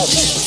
Oh!